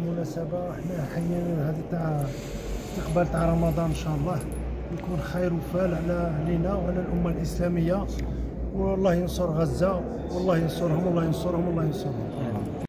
بالمناسبة إحنا حيينا هذه تاع استقبال تاع رمضان إن شاء الله. يكون خير وفال على لينا وعلى الأمة الإسلامية. والله ينصر غزة والله ينصرهم والله ينصرهم والله ينصرهم.